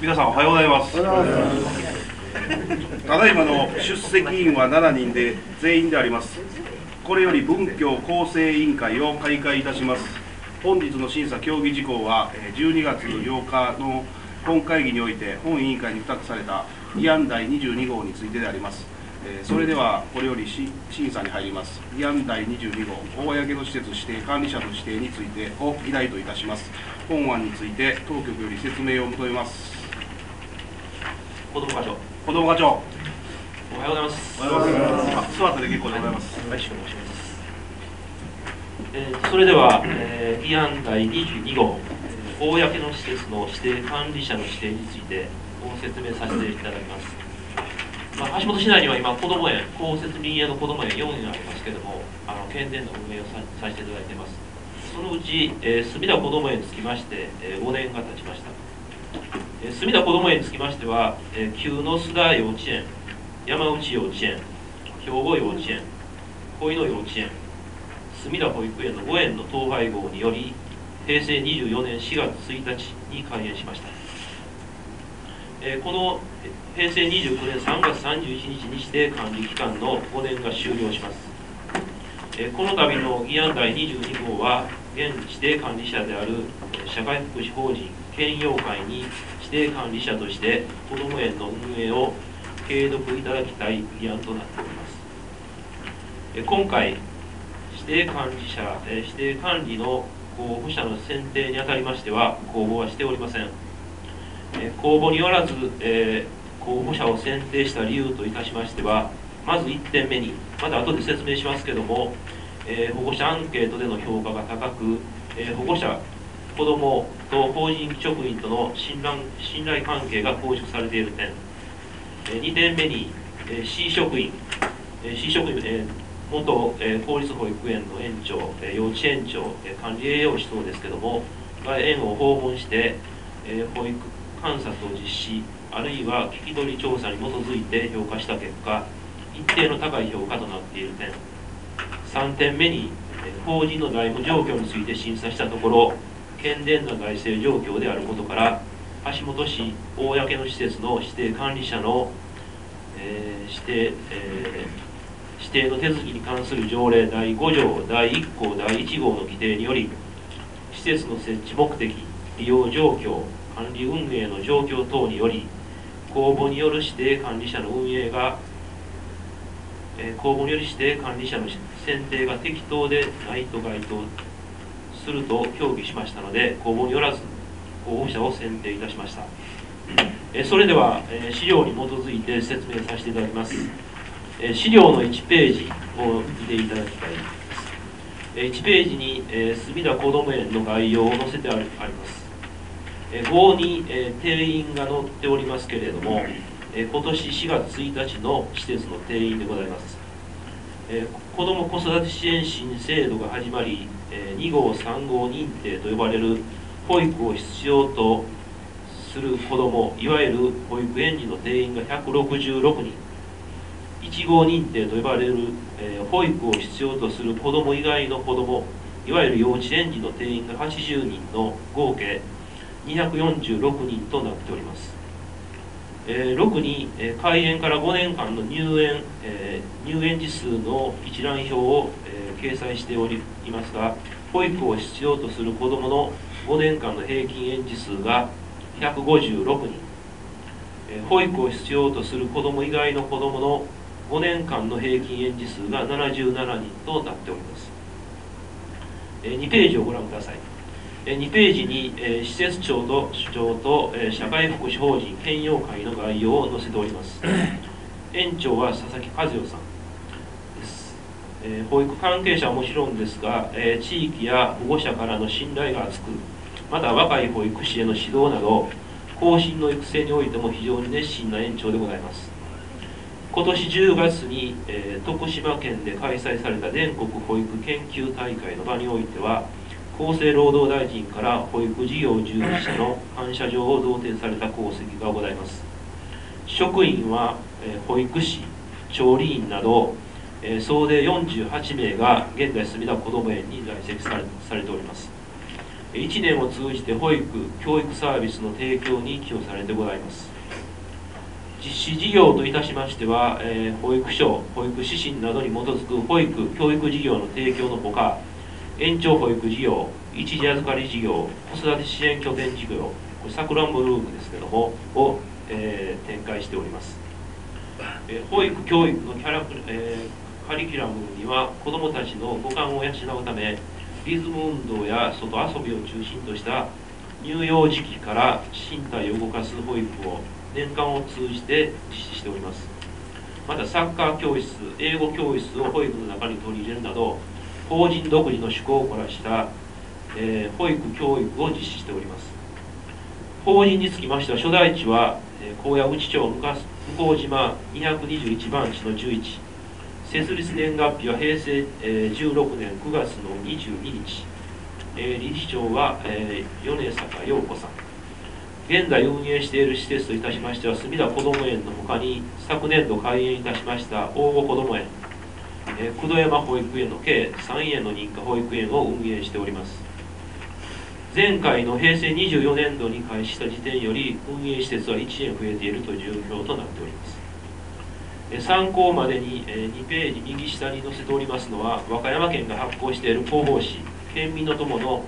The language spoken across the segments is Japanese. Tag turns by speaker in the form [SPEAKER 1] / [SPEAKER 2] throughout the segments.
[SPEAKER 1] 皆さんおはようございます。ただいまの出席員は7人で全員であります。これより文教構成委員会を開会いたします。本日の審査協議事項はえー12月8日の本会議において本委員会に付託された議案第22号についてであります。えーそれではこれよりし審査に入ります。議案第22号公の施設指定管理者の指定についてを議題といたします。本案について当局より説明を求めます。
[SPEAKER 2] 子ども課長。
[SPEAKER 1] 子ども課長。
[SPEAKER 2] おはようございます。
[SPEAKER 1] おはようございます。座ってで結構でございます。
[SPEAKER 2] はい、お願いします。えーそれでは、えー議案第22号、えー公の施設の指定管理者の指定についてご説明させていただきます。まあ、橋本市内には今、こども園、公設民営のこども園4園ありますけれども、あの県電の運営をささせていただいています。そのうち、えー墨田こども園につきまして、え5年が経ちました。えー墨田こども園につきましては、えー旧の須田幼稚園、山内幼稚園、兵庫幼稚園、小井野幼稚園、墨田保育園の5園の統廃合により、平成24年4月1日に開園しました。えーこの平成29年3月31日にして管理期間の5年が終了します。えーこの度の議案第22号は、現指定管理者である社会福祉法人県養会に指定管理者としてこども園の運営を継続いただきたい議案となっております。えー今回、指定管理者、え指定管理の候補者の選定にあたりましては、公募はしておりません。え公募によらず、えー候補者を選定した理由といたしましては、まず1点目に、まだ後で説明しますけども、え保護者アンケートでの評価が高く、え保護者、子どもと法人職員との信頼信頼関係が構築されている点、え2点目に、えー C 職員、えー C 職員、元、え公立保育園の園長、え幼稚園長、え管理栄養士等ですけども、が園を訪問して、えー保育観察を実施、あるいは聞き取り調査に基づいて評価した結果、一定の高い評価となっている点、3点目に、法人の財務状況について審査したところ、健全な財政状況であることから、橋本市公の施設の指定管理者の、えー指定、えー指定の手続きに関する条例第5条第1項第1号の規定により、施設の設置目的、利用状況、管理運営の状況等により、公募による指定管理者の運営が、えー公募による指定管理者の選定が適当でないと該当すると協議しましたので、公募によらず候補者を選定いたしました。えーそれでは、えー資料に基づいて説明させていただきます。えー資料の1ページを見ていただきたいです。え1ページに、えー墨田こども園の概要を載せてあります。えー5に、えー定員が載っておりますけれども、えー今年4月1日の施設の定員でございます。えー子ども子育て支援新制度が始まり、えー2号3号認定と呼ばれる保育を必要とする子どもいわゆる保育園児の定員が166人1号認定と呼ばれる、えー保育を必要とする子ども以外の子どもいわゆる幼稚園児の定員が80人の合計246人となっております、えー6に、えー開園から5年間の入園、えー入園児数の一覧表を、えー掲載しておりますが保育を必要とする子どもの5年間の平均園児数が156人えー保育を必要とする子ども以外の子どもの5年間の平均園児数が77人となっております。えー2ページをご覧ください。えー2ページに、えー施設長と主長と、えー社会福祉法人県養会の概要を載せております。園長は佐々木和代さんです。えー保育関係者はもちろんですが、えー地域や保護者からの信頼が厚く、また若い保育士への指導など、後進の育成においても非常に熱心な園長でございます。今年10月に、えー徳島県で開催された全国保育研究大会の場においては、厚生労働大臣から保育事業従事者の感謝状を贈呈された功績がございます。職員は、保育士、調理員など、総勢48名が現在墨田こども園に在籍されされております。1年を通じて保育教育サービスの提供に寄与されてございます実施事業といたしましては、え、保育所保育指針などに基づく保育教育事業の提供のほか延長保育事業一時預かり事業子育て支援拠点事業これサクランボルームですけどもを、えー、展開しております、えー、保育教育のキャラク、えー、カリキュラムには子どもたちの五感を養うためリズム運動や外遊びを中心とした乳幼児期から身体を動かす保育を年間を通じて実施しております。またサッカー教室英語教室を保育の中に取り入れるなど法人独自の趣向を凝らした、えー、保育教育を実施しております。法人につきましては初代地は、えー、高野内町向島221番地の11設立年月日は平成、えー、16年9月の22日、えー、理事長は、えー、米坂陽子さん。現在運営している施設といたしましては墨田こども園のほかに昨年度開園いたしました大子こども園。えー、工藤山保育園の計3園の認可保育園を運営しております。前回の平成24年度に開始した時点より運営施設は1園増えているという状況となっております。参考までに2ページ右下に載せておりますのは和歌山県が発行している広報誌「県民の友」の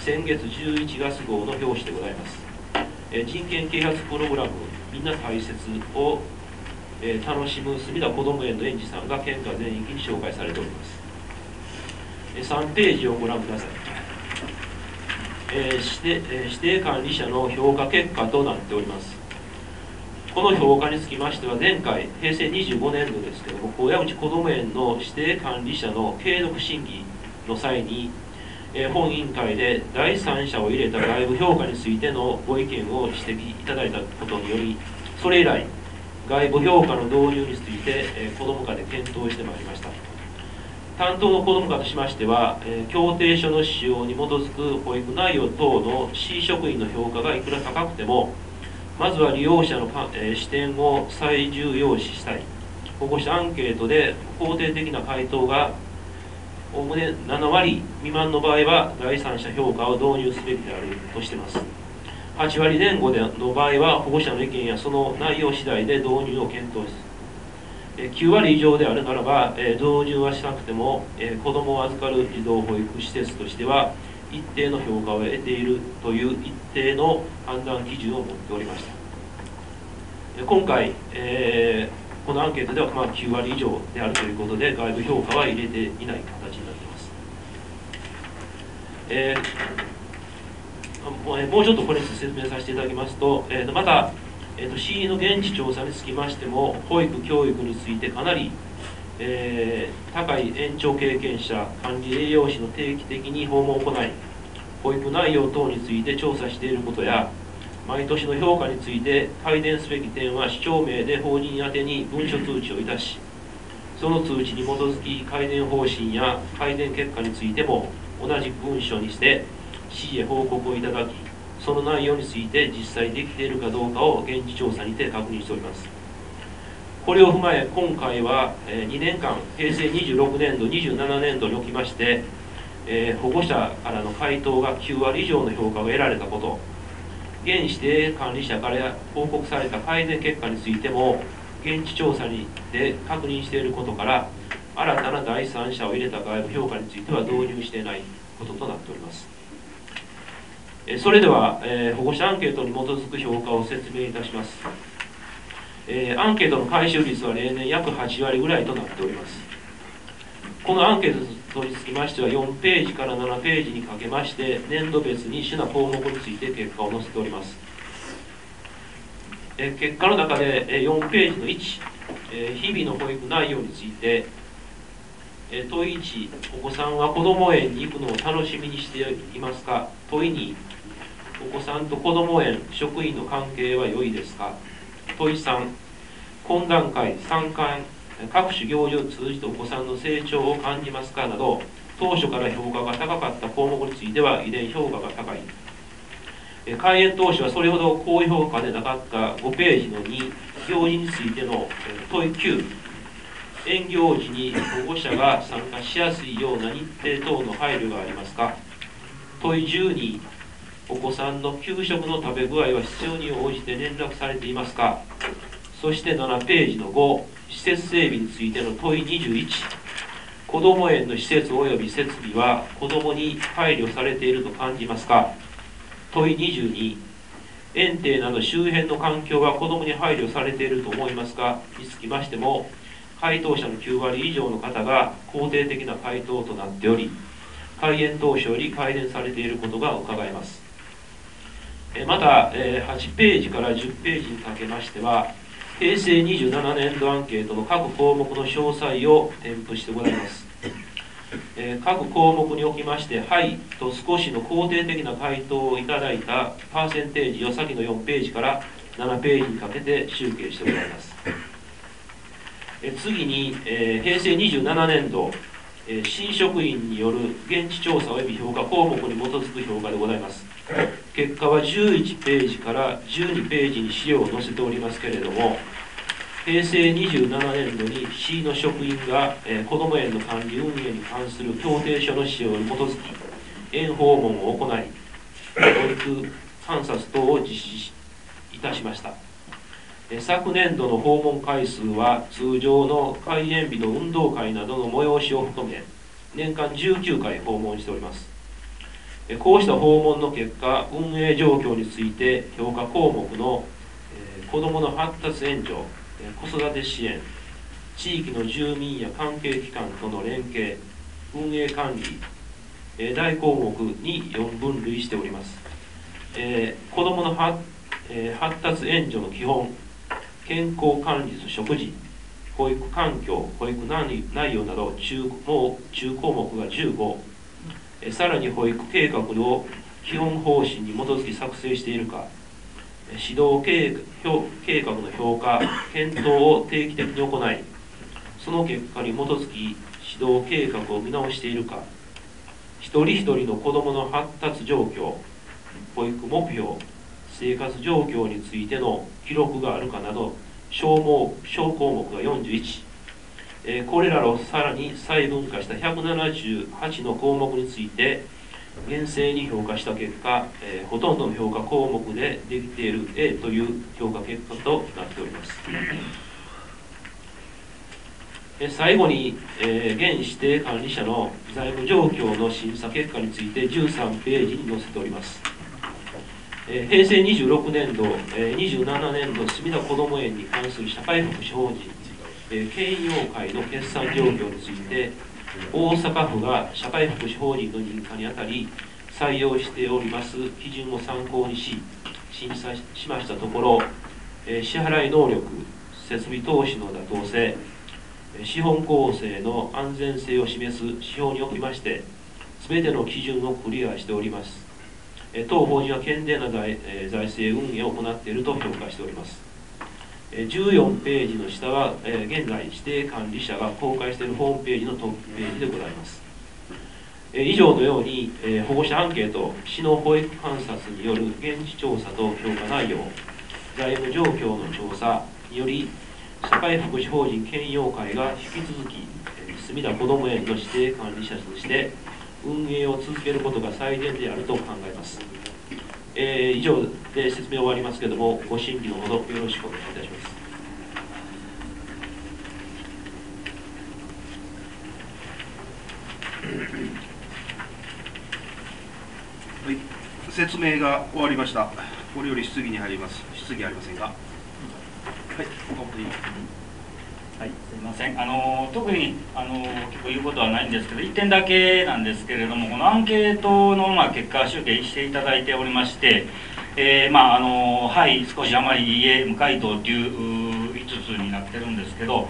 [SPEAKER 2] 先月11月号の表紙でございます。人権啓発プログラム「みんな大切」をえー、楽しむ隅田こども園の園児さんが県下全域に紹介されております、えー、3ページをご覧ください、えー、指定えー、指定管理者の評価結果となっております。この評価につきましては前回平成25年度ですけども高野内こども園の指定管理者の継続審議の際にえ本委員会で第三者を入れた外部評価についてのご意見を指摘いただいたことによりそれ以来外部評価の導入について、えー、子ども課で検討してまいりました。担当の子ども課としましては、えー、協定書の使用に基づく保育内容等の市職員の評価がいくら高くてもまずは利用者の、えー、視点を最重要視したい。保護者アンケートで肯定的な回答がおおむね7割未満の場合は第三者評価を導入すべきであるとしています。8割前後での場合は保護者の意見やその内容次第で導入を検討する9割以上であるならば導入はしなくても子どもを預かる児童保育施設としては一定の評価を得ているという一定の判断基準を持っておりました。今回、え、このアンケートではま9割以上であるということで外部評価は入れていない形になっています、えーもうちょっとこれに説明させていただきますと、えー、とまた、えー、と C の現地調査につきましても保育教育についてかなり、えー、高い園長経験者管理栄養士の定期的に訪問を行い保育内容等について調査していることや毎年の評価について改善すべき点は市長名で法人宛に文書通知をいたしその通知に基づき改善方針や改善結果についても同じ文書にして市へ報告をいただきその内容について実際できているかどうかを現地調査にて確認しております。これを踏まえ今回は2年間平成26年度27年度におきまして、え保護者からの回答が9割以上の評価を得られたこと現指定管理者から報告された改善結果についても現地調査にで確認していることから新たな第三者を入れた外部評価については導入していないこととなっております。それでは、えー、保護者アンケートに基づく評価を説明いたします、えー、アンケートの回収率は例年約8割ぐらいとなっております。このアンケートにつきましては4ページから7ページにかけまして年度別に主な項目について結果を載せております、えー、結果の中で4ページの1、え日々の保育内容について問1お子さんは子ども園に行くのを楽しみにしていますか？問い2お子さんと子ども園職員の関係は良いですか？問い3懇談会参観各種行事を通じてお子さんの成長を感じますか？など当初から評価が高かった項目については遺伝評価が高い。開園当初はそれほど高評価でなかった5ページの2行事についての問い9園行事に保護者が参加しやすいような日程等の配慮がありますか？問い12お子さんの給食の食べ具合は必要に応じて連絡されていますか？そして7ページの5施設整備についての問い21子ども園の施設及び設備は子どもに配慮されていると感じますか？問い22園庭など周辺の環境は子どもに配慮されていると思いますか？につきましても回答者の9割以上の方が肯定的な回答となっており開園当初より改善されていることが伺えます。また8ページから10ページにかけましては平成27年度アンケートの各項目の詳細を添付してございます。各項目におきまして「はい」と少しの肯定的な回答をいただいたパーセンテージを先の4ページから7ページにかけて集計してございます。次に、平成27年度、え、新職員による現地調査及び評価項目に基づく評価でございます。結果は11ページから12ページに資料を載せておりますけれども平成27年度に市の職員が、えー、子ども園の管理運営に関する協定書の使用に基づき園訪問を行い教育観察等を実施いたしました。昨年度の訪問回数は通常の開園日の運動会などの催しを含め年間19回訪問しております。こうした訪問の結果運営状況について評価項目の子どもの発達援助子育て支援地域の住民や関係機関との連携運営管理大項目に4分類しております、え、子どもの発,、え、発達援助の基本健康管理と食事保育環境保育内容など中もう中項目が15えさらに保育計画を基本方針に基づき作成しているか。指導計計画の評価検討を定期的に行いその結果に基づき指導計画を見直しているか。一人一人の子どもの発達状況保育目標生活状況についての記録があるかなど小小項目が41、えー、これらをさらに細分化した178の項目について厳正に評価した結果、えー、ほとんどの評価項目でできている A という評価結果となっております。え最後に、えー、現指定管理者の財務状況の審査結果について13ページに載せております。え平成26年度、え27年度墨田こども園に関する社会福祉法人、え県用会の決算状況について大阪府が社会福祉法人の認可にあたり採用しております基準を参考にし審査しましたところ、え支払い能力設備投資の妥当性資本構成の安全性を示す指標におきまして全ての基準をクリアしております。当法人は健全な財財政運営を行っていると評価しております。14ページの下は現在指定管理者が公開しているホームページのトップページでございます。以上のように保護者アンケート市の保育観察による現地調査と評価内容財務状況の調査により社会福祉法人県用会が引き続き墨田こども園の指定管理者として運営を続けることが最善であると考えます。えー、以上で説明終わりますけれども、ご審議のほどよろしくお願いいたします。
[SPEAKER 1] はい、説明が終わりました。これより質疑に入ります。質疑ありませんか。はい、岡本委員。
[SPEAKER 3] はい、すみません。あの特にあの結構言うことはないんですけど1点だけなんですけれどもこのアンケートの、まあ、結果集計していただいておりまして、えー、まああのはい少しあまり家無回答という5つになってるんですけど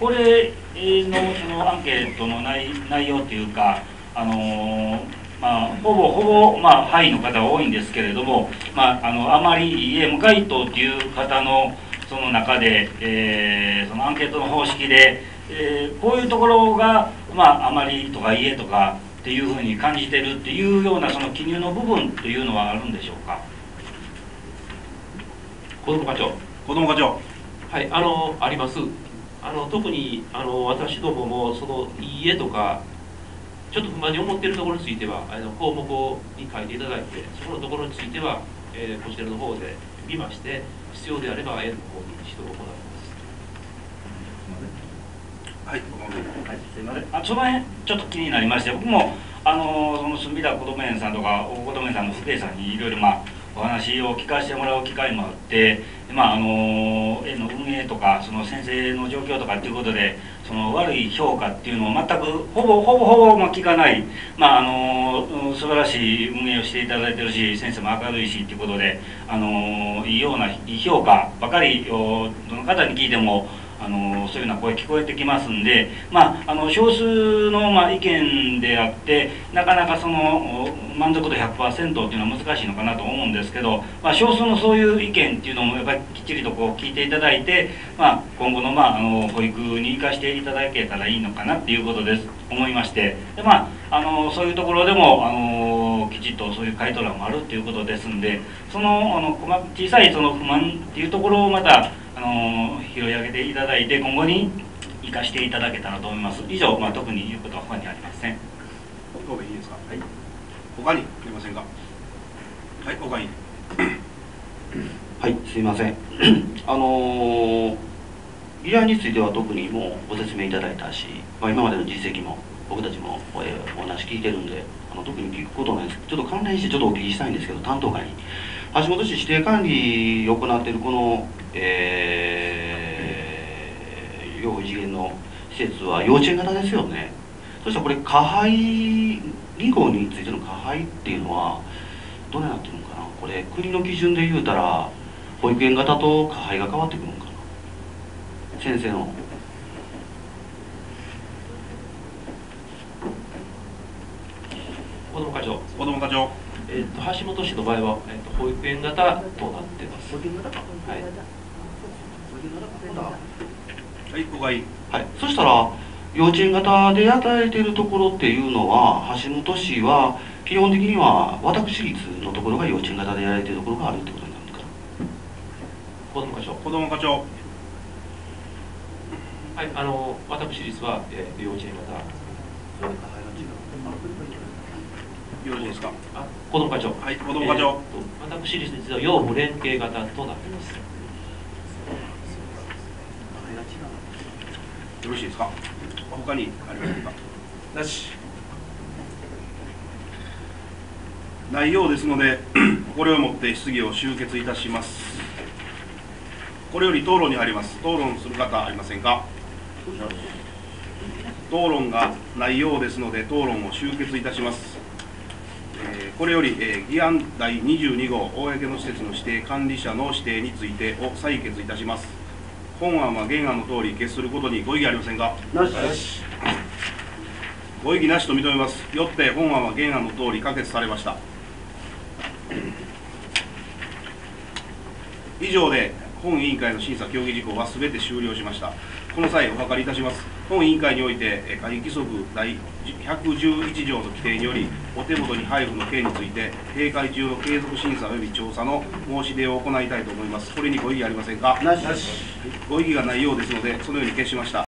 [SPEAKER 3] これのそのアンケートの内内容というかあのまあ、ほぼほぼ、まあ、はいの方が多いんですけれども、まあ、あのあまり家無回答という方のその中で、えー、そのアンケートの方式で、えー、こういうところが、まあ、あまりとか家とかっていうふうに感じてるっていうようなその記入の部分というのはあるんでしょうか？
[SPEAKER 2] 子ども課長。
[SPEAKER 1] 子ども課長。
[SPEAKER 2] はいあのあります。あの特にあの私どももその家とかちょっと不満に思っているところについてはあの項目に書いていただいてそこのところについては、えー、こちらの方で見まして必要であれば A の方に指導を行います
[SPEAKER 1] はい、す。
[SPEAKER 3] はい、すいません。あ、その辺ちょっと気になりまして、僕もあのその隅田こども園さんとか大こども園さんの福井さんにいろいろまあお話を聞かせてもらう機会もあって、まああの園の運営とかその先生の状況とかっていうことで、その悪い評価っていうのを全くほぼほぼほぼまあ聞かない、まああの素晴らしい運営をしていただいてるし、先生も明るいしっていうことで、あのいいような評価ばかりをどの方に聞いても。あのそういうような声聞こえてきますんで、まあ、あの少数の、まあ、意見であってなかなかその満足度100%っていうのは難しいのかなと思うんですけど、まあ、少数のそういう意見っていうのもやっぱりきっちりとこう聞いていただいて、まあ、今後の,、まあ、あの保育に生かしていただけたらいいのかなっていうことです。思いまして。で、まあ、あのそういうところでもあのきちっとそういう回答欄もあるっていうことですんでそのあの小さいその不満っていうところをまたあの拾い上げていただいて今後に生かしていただけたらと思います以上、まあ、特に言うことは他にありません
[SPEAKER 1] いいですかはい他にありませんか？はい他に
[SPEAKER 4] はい、すいません。あのー、議案については特にもうご説明いただいたし、まあ、今までの実績も僕たちも、えーお話聞いてるんで、あの特に聞くことないです。ちょっと関連してちょっとお聞きしたいんですけど、担当会に。橋本市指定管理を行っているこの、えー、要異次元の施設は幼稚園型ですよね。そしたらこれ、加配、2号についての加配っていうのは、どうなってるのかな。これ国の基準で言うたら保育園型と加配が変わってくるのかな。先生の。
[SPEAKER 2] 子ども課長、
[SPEAKER 1] 子ども課長
[SPEAKER 2] えー、と橋本市の場合は、えー、と保育園型となってます。
[SPEAKER 4] 保育園型。か
[SPEAKER 2] はい。
[SPEAKER 1] はい。他に
[SPEAKER 4] はいそしたら幼稚園型で与えてるところっていうのは橋本市は基本的には私立のところが幼稚園型でやられてるところがあるってことになるんですか
[SPEAKER 2] 子ども課長。
[SPEAKER 1] 子ども課長。
[SPEAKER 2] はい。あの私立は、えー、幼稚園型
[SPEAKER 1] よろしいですか？
[SPEAKER 2] あ子ども課長。
[SPEAKER 1] はい子ども課長、
[SPEAKER 2] えーと私立は養護連携型となってます。
[SPEAKER 1] よろしいですか？他にありませんか？なし。ないようですので これをもって質疑を終結いたします。これより討論に入ります。討論する方ありませんか？討論がないようですので討論を終結いたします。えーこれより、えー議案第22号公の施設の指定管理者の指定についてを採決いたします。本案は原案の通り決することにご異議ありませんか
[SPEAKER 4] なし。
[SPEAKER 1] ご異議なしと認めます。よって本案は原案の通り可決されました。以上で本委員会の審査協議事項はすべて終了しましたこの際お諮りいたします。本委員会においてえー会規則第111条の規定によりお手元に配布の件について閉会中の継続審査及び調査の申し出を行いたいと思います。これにご異議ありませんか？
[SPEAKER 4] なし。
[SPEAKER 1] ご異議がないようですのでそのように決しました